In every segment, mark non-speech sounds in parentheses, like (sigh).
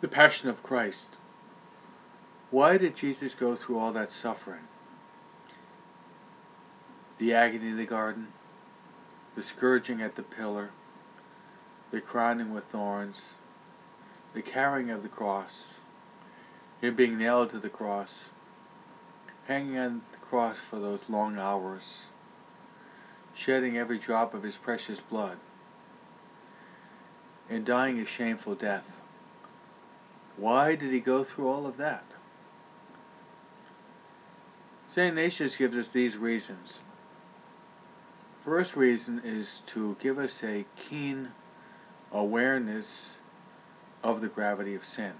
The Passion of Christ. Why did Jesus go through all that suffering? The agony in the garden, the scourging at the pillar, the crowning with thorns, the carrying of the cross, him being nailed to the cross, hanging on the cross for those long hours, shedding every drop of his precious blood, and dying a shameful death. Why did he go through all of that? St. Ignatius gives us these reasons. First reason is to give us a keen awareness of the gravity of sin.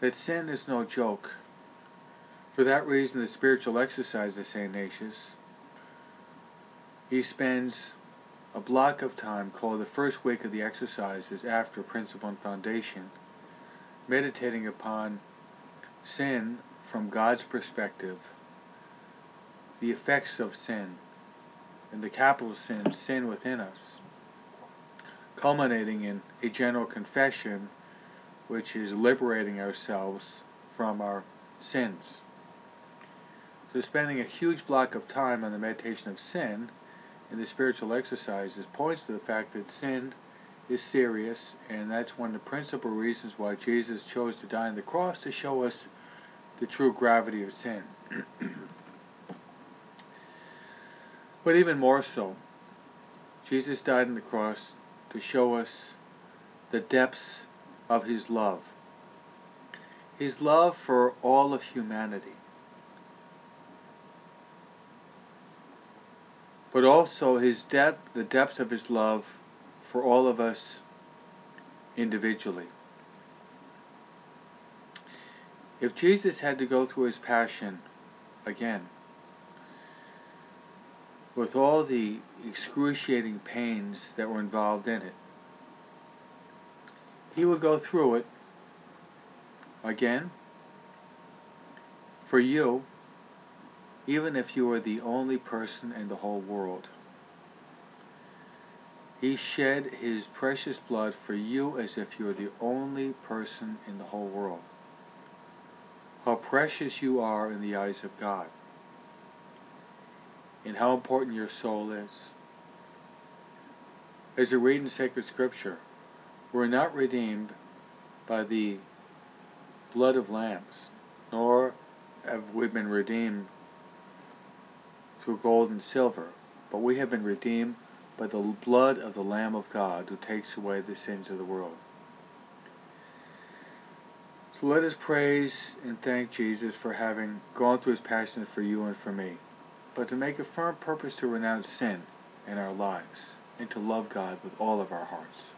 That sin is no joke. For that reason, the spiritual exercise of St. Ignatius, he spends a block of time called the first week of the exercises after principle and foundation, meditating upon sin from God's perspective, the effects of sin, and the capital sin, sin within us, culminating in a general confession which is liberating ourselves from our sins. So spending a huge block of time on the meditation of sin in the spiritual exercises points to the fact that sin is serious, and that's one of the principal reasons why Jesus chose to die on the cross to show us the true gravity of sin. (clears throat) but even more so, Jesus died on the cross to show us the depths of his love. His love for all of humanity. But also his depth, the depths of his love for all of us individually. If Jesus had to go through his passion again, with all the excruciating pains that were involved in it, he would go through it again for you even if you are the only person in the whole world. He shed his precious blood for you as if you were the only person in the whole world. How precious you are in the eyes of God, and how important your soul is. As we read in sacred scripture, we're not redeemed by the blood of lambs, nor have we been redeemed through gold and silver, but we have been redeemed by the blood of the Lamb of God who takes away the sins of the world. So let us praise and thank Jesus for having gone through his passion for you and for me, but to make a firm purpose to renounce sin in our lives and to love God with all of our hearts.